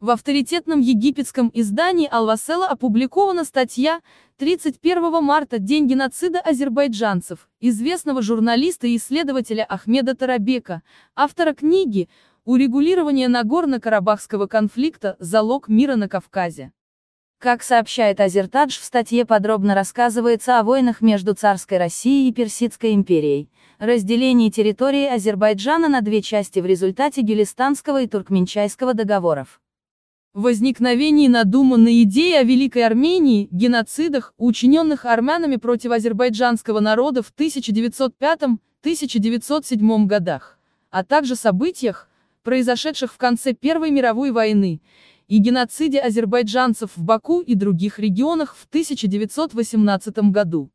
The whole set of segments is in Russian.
В авторитетном египетском издании Алвасела опубликована статья 31 марта День геноцида азербайджанцев, известного журналиста и исследователя Ахмеда Тарабека, автора книги «Урегулирование Нагорно-Карабахского конфликта. Залог мира на Кавказе». Как сообщает Азертадж, в статье подробно рассказывается о войнах между царской Россией и Персидской империей, разделении территории Азербайджана на две части в результате Гюлистанского и Туркменчайского договоров. Возникновении надуманной идеи о Великой Армении, геноцидах, учиненных армянами против азербайджанского народа в 1905-1907 годах, а также событиях, произошедших в конце Первой мировой войны, и геноциде азербайджанцев в Баку и других регионах в 1918 году.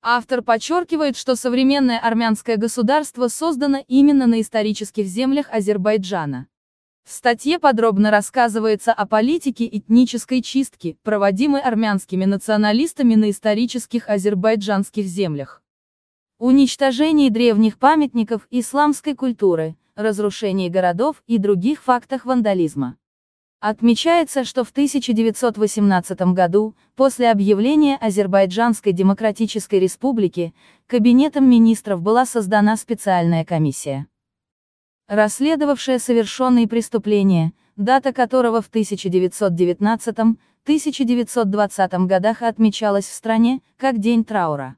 Автор подчеркивает, что современное армянское государство создано именно на исторических землях Азербайджана. В статье подробно рассказывается о политике этнической чистки, проводимой армянскими националистами на исторических азербайджанских землях. Уничтожении древних памятников исламской культуры, разрушении городов и других фактах вандализма. Отмечается, что в 1918 году, после объявления Азербайджанской Демократической Республики, Кабинетом министров была создана специальная комиссия, расследовавшая совершенные преступления, дата которого в 1919-1920 годах отмечалась в стране, как День траура.